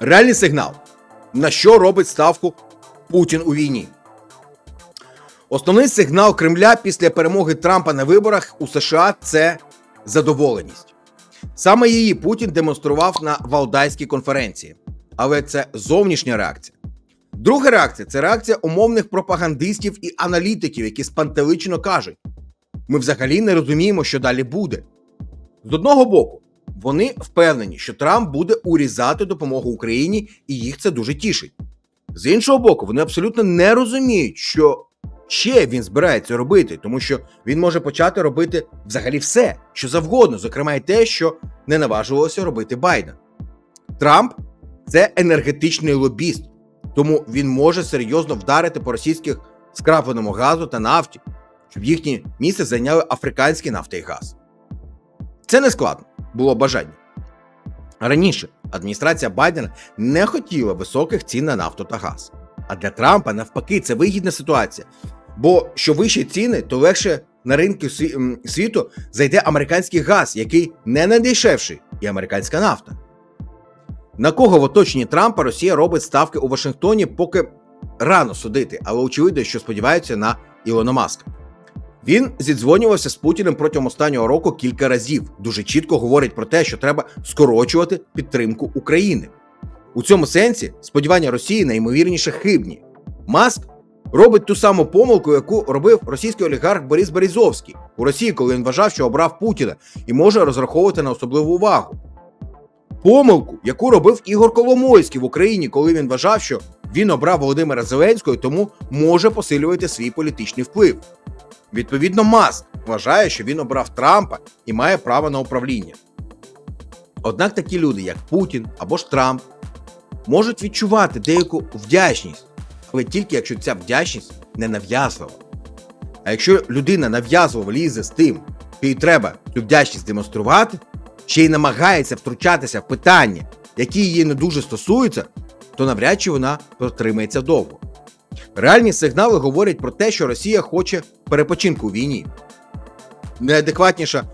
Реальний сигнал, на що робить ставку Путін у війні. Основний сигнал Кремля після перемоги Трампа на виборах у США це задоволеність. Саме її Путін демонстрував на Валдайській конференції. Але це зовнішня реакція. Друга реакція це реакція умовних пропагандистів і аналітиків, які спантеличено кажуть: ми взагалі не розуміємо, що далі буде. З одного боку, вони впевнені, що Трамп буде урізати допомогу Україні, і їх це дуже тішить. З іншого боку, вони абсолютно не розуміють, що ще він збирається робити, тому що він може почати робити взагалі все, що завгодно, зокрема й те, що не наважувалося робити Байден. Трамп це енергетичний лобіст, тому він може серйозно вдарити по російських скрапленому газу та нафті, щоб їхнє місце зайняли африканські нафта і газ. Це не складно, було бажання. Раніше адміністрація Байдена не хотіла високих цін на нафту та газ. А для Трампа навпаки це вигідна ситуація. Бо що вищі ціни, то легше на ринки світу зайде американський газ, який не найдешевший, і американська нафта. На кого в оточенні Трампа Росія робить ставки у Вашингтоні, поки рано судити, але очевидно, що сподіваються на Ілона Маска. Він зідзвонювався з Путіним протягом останнього року кілька разів. Дуже чітко говорить про те, що треба скорочувати підтримку України. У цьому сенсі сподівання Росії найімовірніше хибні. Маск робить ту саму помилку, яку робив російський олігарх Борис Березовський у Росії, коли він вважав, що обрав Путіна і може розраховувати на особливу увагу. Помилку, яку робив Ігор Коломойський в Україні, коли він вважав, що він обрав Володимира Зеленського, тому може посилювати свій політичний вплив. Відповідно, Маск вважає, що він обрав Трампа і має право на управління. Однак такі люди, як Путін або ж Трамп, можуть відчувати деяку вдячність, але тільки якщо ця вдячність не нав'язлива. А якщо людина нав'язливо лізе з тим, що їй треба цю вдячність демонструвати, ще й намагається втручатися в питання, які її не дуже стосуються, то навряд чи вона протримається довго. Реальні сигнали говорять про те, що Росія хоче перепочинку у війні. Найадекватніша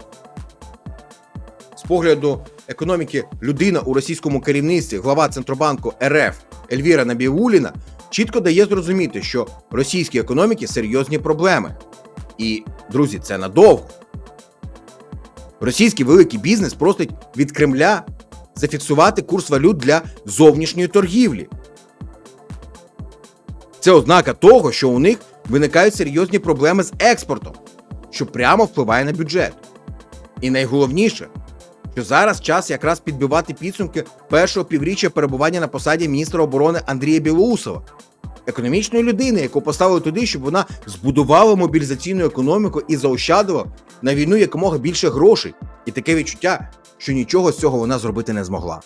з погляду економіки людина у російському керівництві, глава Центробанку РФ Ельвіра Набіуліна, чітко дає зрозуміти, що російській економіці серйозні проблеми. І, друзі, це надовго. Російський великий бізнес просить від Кремля зафіксувати курс валют для зовнішньої торгівлі. Це ознака того, що у них виникають серйозні проблеми з експортом, що прямо впливає на бюджет. І найголовніше, що зараз час якраз підбивати підсумки першого півріччя перебування на посаді міністра оборони Андрія Білоусова, економічної людини, яку поставили туди, щоб вона збудувала мобілізаційну економіку і заощадила на війну якомога більше грошей, і таке відчуття, що нічого з цього вона зробити не змогла.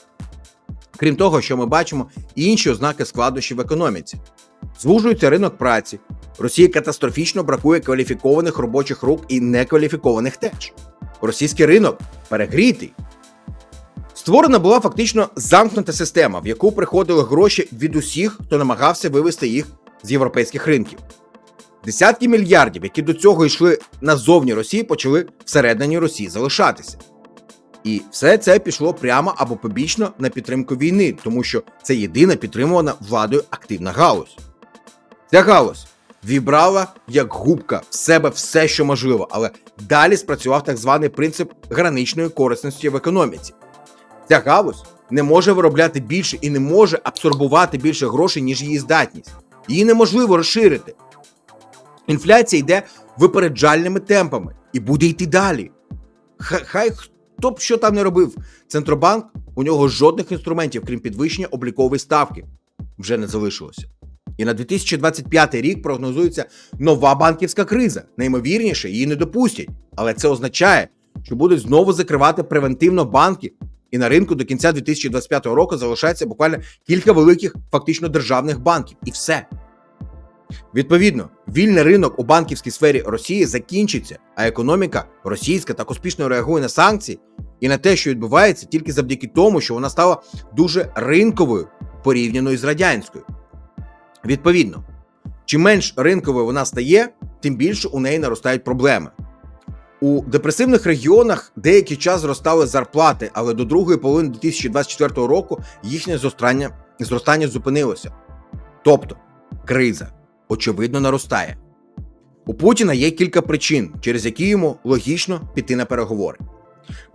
Крім того, що ми бачимо інші ознаки складнощів в економіці. Звужується ринок праці. Росії катастрофічно бракує кваліфікованих робочих рук і некваліфікованих теж. Російський ринок перегрітий. Створена була фактично замкнута система, в яку приходили гроші від усіх, хто намагався вивести їх з європейських ринків. Десятки мільярдів, які до цього йшли назовні Росії, почали всередині Росії залишатися. І все це пішло прямо або побічно на підтримку війни, тому що це єдина підтримувана владою активна галузь. Ця галузь вібрала як губка в себе все, що можливо, але далі спрацював так званий принцип граничної корисності в економіці. Ця галузь не може виробляти більше і не може абсорбувати більше грошей, ніж її здатність. Її неможливо розширити. Інфляція йде випереджальними темпами і буде йти далі. Хай хто б що там не робив, Центробанк у нього жодних інструментів, крім підвищення облікової ставки, вже не залишилося. І на 2025 рік прогнозується нова банківська криза. Наймовірніше, її не допустять. Але це означає, що будуть знову закривати превентивно банки, і на ринку до кінця 2025 року залишається буквально кілька великих, фактично державних банків, і все. Відповідно, вільний ринок у банківській сфері Росії закінчиться, а економіка російська так успішно реагує на санкції і на те, що відбувається, тільки завдяки тому, що вона стала дуже ринковою порівняно з радянською. Відповідно, чим менш ринковою вона стає, тим більше у неї наростають проблеми. У депресивних регіонах деякий час зростали зарплати, але до другої половини 2024 року їхнє зростання, зростання зупинилося. Тобто криза очевидно наростає. У Путіна є кілька причин, через які йому логічно піти на переговори.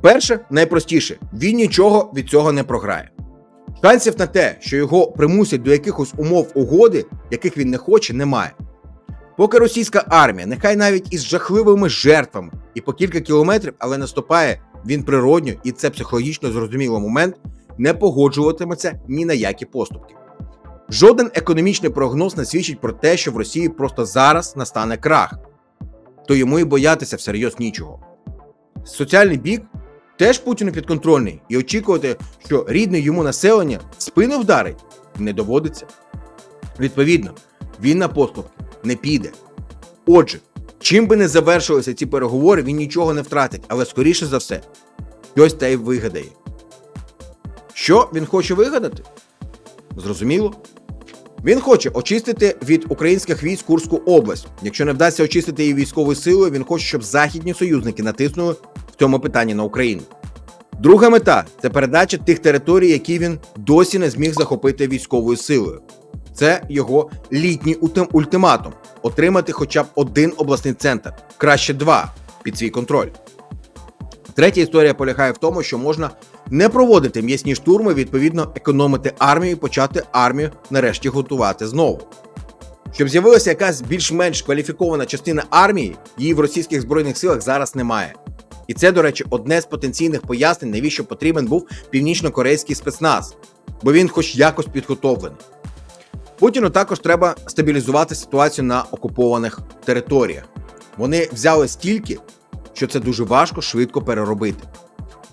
Перше, найпростіше, він нічого від цього не програє. Шансів на те, що його примусять до якихось умов угоди, яких він не хоче, немає. Поки російська армія, нехай навіть із жахливими жертвами і по кілька кілометрів, але наступає він природньо, і це психологічно зрозумілий момент, не погоджуватиметься ні на які поступки. Жоден економічний прогноз не свідчить про те, що в Росії просто зараз настане крах, то йому і боятися всерйоз нічого. Соціальний бік теж Путіну підконтрольний, і очікувати, що рідне йому населення спину вдарить, не доводиться. Відповідно, він на поступки не піде. Отже, чим би не завершилися ці переговори, він нічого не втратить, але скоріше за все, щось та й вигадає. Що він хоче вигадати? Зрозуміло. Він хоче очистити від українських військ Курську область. Якщо не вдасться очистити її військовою силою, він хоче, щоб західні союзники натиснули цьому питанні на Україну. Друга мета це передача тих територій, які він досі не зміг захопити військовою силою. Це його літній ультиматум отримати хоча б один обласний центр, краще два під свій контроль. Третя історія полягає в тому, що можна не проводити м'ясні штурми, відповідно, економити армію і почати армію нарешті готувати знову. Щоб з'явилася якась більш-менш кваліфікована частина армії, її в російських збройних силах зараз немає. І це, до речі, одне з потенційних пояснень, навіщо потрібен був північно-корейський спецназ, бо він хоч якось підготовлений. Путіну також треба стабілізувати ситуацію на окупованих територіях. Вони взяли стільки, що це дуже важко швидко переробити.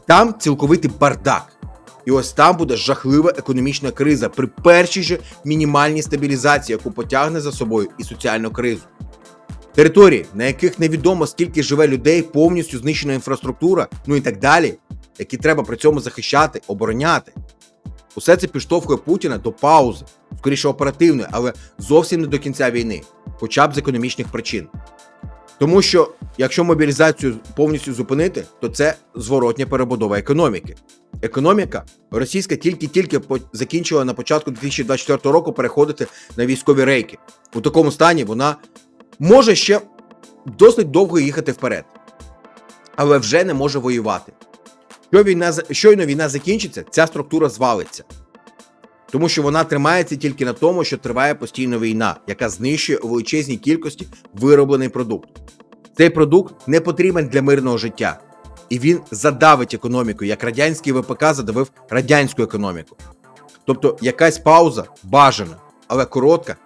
Там цілковитий бардак. І ось там буде жахлива економічна криза при першій же мінімальній стабілізації, яку потягне за собою і соціальну кризу. Території, на яких невідомо скільки живе людей, повністю знищена інфраструктура, ну і так далі, які треба при цьому захищати, обороняти. Усе це підштовхує Путіна до паузи, скоріше оперативної, але зовсім не до кінця війни, хоча б з економічних причин. Тому що якщо мобілізацію повністю зупинити, то це зворотня перебудова економіки. Економіка російська тільки-тільки закінчила на початку 2024 року переходити на військові рейки. У такому стані вона може ще досить довго їхати вперед, але вже не може воювати. Що війна, Щойно війна закінчиться, ця структура звалиться. Тому що вона тримається тільки на тому, що триває постійна війна, яка знищує у величезній кількості вироблений продукт. Цей продукт не потрібен для мирного життя, і він задавить економіку, як радянський ВПК задавив радянську економіку. Тобто якась пауза бажана, але коротка,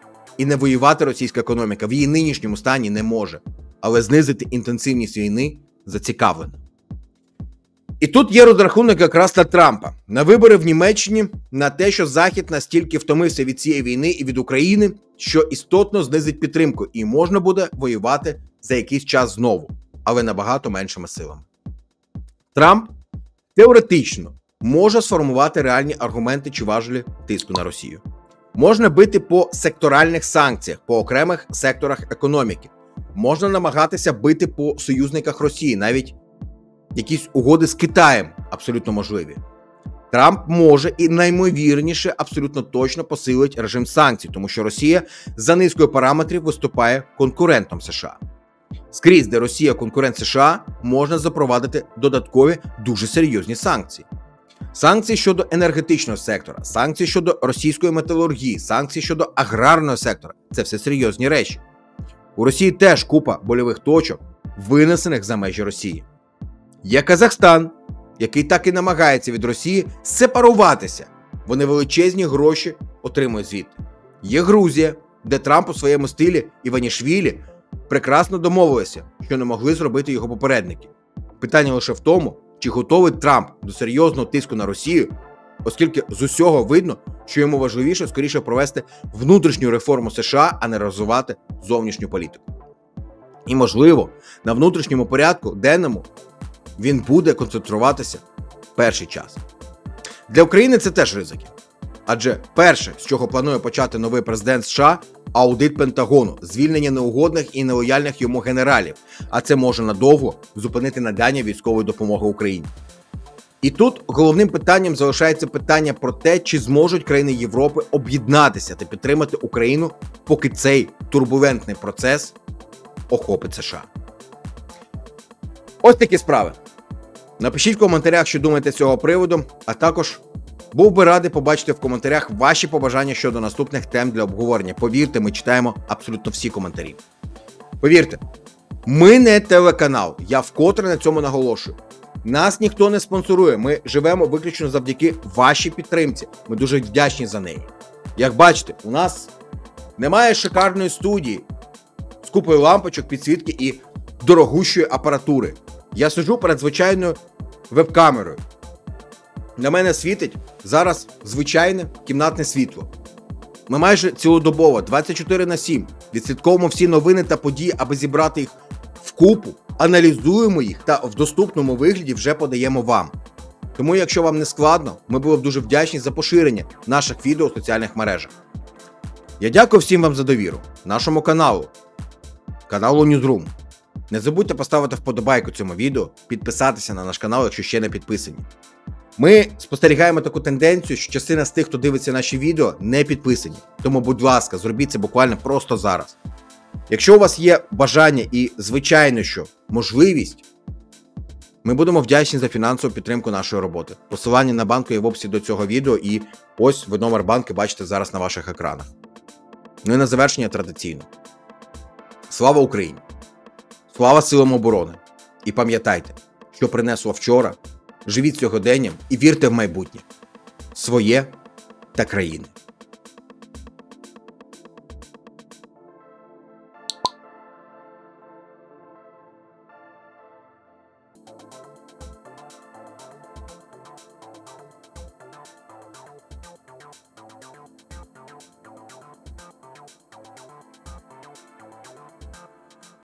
і не воювати російська економіка в її нинішньому стані не може, але знизити інтенсивність війни зацікавлена. І тут є розрахунок якраз на Трампа на вибори в Німеччині на те, що Захід настільки втомився від цієї війни і від України, що істотно знизить підтримку, і можна буде воювати за якийсь час знову, але набагато меншими силами. Трамп теоретично може сформувати реальні аргументи чи важелі тиску на Росію. Можна бити по секторальних санкціях, по окремих секторах економіки. Можна намагатися бити по союзниках Росії, навіть якісь угоди з Китаєм абсолютно можливі. Трамп може і наймовірніше абсолютно точно посилить режим санкцій, тому що Росія за низкою параметрів виступає конкурентом США. Скрізь, де Росія конкурент США, можна запровадити додаткові дуже серйозні санкції. Санкції щодо енергетичного сектора, санкції щодо російської металургії, санкції щодо аграрного сектора це все серйозні речі. У Росії теж купа больових точок, винесених за межі Росії. Є Казахстан, який так і намагається від Росії сепаруватися. Вони величезні гроші отримують звідти. Є Грузія, де Трамп у своєму стилі Іванішвілі прекрасно домовилися, що не могли зробити його попередники. Питання лише в тому, чи готовий Трамп до серйозного тиску на Росію, оскільки з усього видно, що йому важливіше скоріше провести внутрішню реформу США, а не розвивати зовнішню політику. І, можливо, на внутрішньому порядку денному він буде концентруватися перший час. Для України це теж ризики. Адже перше, з чого планує почати новий президент США, аудит Пентагону, звільнення неугодних і нелояльних йому генералів. А це може надовго зупинити надання військової допомоги Україні. І тут головним питанням залишається питання про те, чи зможуть країни Європи об'єднатися та підтримати Україну, поки цей турбулентний процес охопить США. Ось такі справи. Напишіть в коментарях, що думаєте з цього приводу, а також був би радий побачити в коментарях ваші побажання щодо наступних тем для обговорення. Повірте, ми читаємо абсолютно всі коментарі. Повірте, ми не телеканал. Я вкотре на цьому наголошую. Нас ніхто не спонсорує. Ми живемо виключно завдяки вашій підтримці. Ми дуже вдячні за неї. Як бачите, у нас немає шикарної студії з купою лампочок, підсвітки і дорогущої апаратури. Я сиджу перед звичайною веб-камерою. На мене світить зараз звичайне кімнатне світло. Ми майже цілодобово, 24 на 7, відслідковуємо всі новини та події, аби зібрати їх вкупу, аналізуємо їх та в доступному вигляді вже подаємо вам. Тому, якщо вам не складно, ми були б дуже вдячні за поширення наших відео у соціальних мережах. Я дякую всім вам за довіру, нашому каналу, каналу Newsroom. Не забудьте поставити вподобайку цьому відео, підписатися на наш канал, якщо ще не підписані. Ми спостерігаємо таку тенденцію, що частина з тих, хто дивиться наші відео, не підписані. Тому, будь ласка, зробіть це буквально просто зараз. Якщо у вас є бажання і, звичайно, що можливість, ми будемо вдячні за фінансову підтримку нашої роботи. Посилання на банку є в описі до цього відео, і ось ви номер банки бачите зараз на ваших екранах. Ну і на завершення традиційно. Слава Україні! Слава силам оборони! І пам'ятайте, що принесло вчора, живіть сьогоденням і вірте в майбутнє своє та країни.